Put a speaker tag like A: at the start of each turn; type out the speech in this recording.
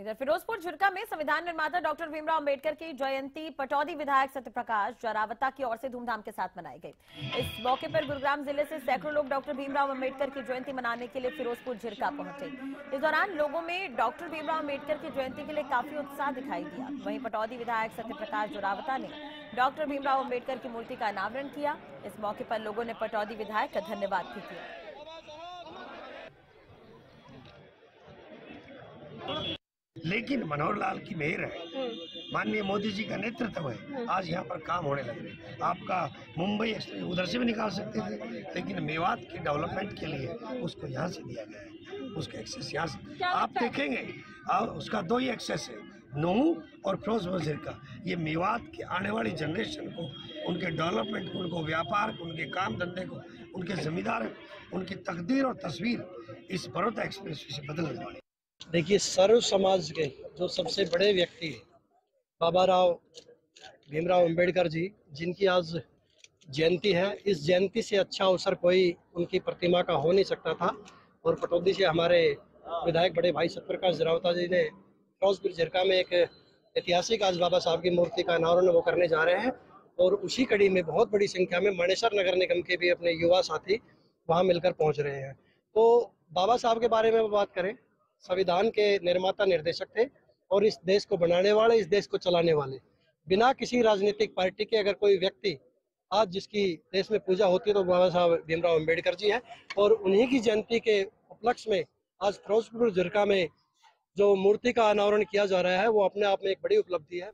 A: इधर फिरोजपुर झुरका में संविधान निर्माता डॉक्टर भीमराव अंबेडकर की जयंती, पटौदी विधायक सत्यप्रकाश जरावता की ओर से धूमधाम के साथ मनाई गई। इस मौके पर गुरुग्राम ज़िले से सैकड़ों लोग डॉक्टर भीमराव अंबेडकर की जयंती मनाने के लिए फिरोजपुर झिरका पहुँचे। इस दौरान लोगों में डॉक्टर भीमराव अंबेडकर की जयंती के लिए काफ़ी उत्साह दिखाई दिया। वहीं पटौदी विधायक सत्यप्रकाश जोरावता ने डॉक्टर भीमराव अंबेडकर की मूर्ति का अनावरण किया। इस मौके पर लोगों ने पटौदी विधायक का धन्यवाद भी किया।
B: लेकिन मनोहर लाल की मेहर है। माननीय मोदी जी का नेतृत्व है। आज यहाँ पर काम होने लग रहे आपका मुंबई एक्सप्रेस उधर से भी निकाल सकते थे लेकिन मेवात के डेवलपमेंट के लिए उसको यहाँ से दिया गया है। उसका एक्सेस यहाँ से। आप देखेंगे और उसका दो ही एक्सेस है नूह और फिरोज वज़ीर का। ये मेवात की आने वाली जनरेशन को उनके डेवलपमेंट को उनको व्यापार को उनके काम धंधे को उनके जमींदार उनकी तकदीर और तस्वीर इस बड़ौदा एक्सप्रेस से बदलने वाली
C: देखिए, सर्व समाज के जो सबसे बड़े व्यक्ति बाबा राव, भीमराव अंबेडकर जी, जिनकी आज जयंती है, इस जयंती से अच्छा अवसर कोई उनकी प्रतिमा का हो नहीं सकता था। और पटौदी से हमारे विधायक बड़े भाई सत्यप्रकाश जरावता जी ने फिरोजपुर झिरका में एक ऐतिहासिक आज बाबा साहब की मूर्ति का अनावरण वो करने जा रहे हैं। और उसी कड़ी में बहुत बड़ी संख्या में मणेश्वर नगर निगम के भी अपने युवा साथी वहाँ मिलकर पहुँच रहे हैं। तो बाबा साहब के बारे में बात करें संविधान के निर्माता निर्देशक थे और इस देश को बनाने वाले, इस देश को चलाने वाले। बिना किसी राजनीतिक पार्टी के अगर कोई व्यक्ति आज जिसकी देश में पूजा होती है तो बाबा साहब भीमराव अंबेडकर जी हैं और उन्हीं की जयंती के उपलक्ष्य में आज फिरोजपुर जिरका में जो मूर्ति का अनावरण किया जा रहा है, वो अपने आप में एक बड़ी उपलब्धि है।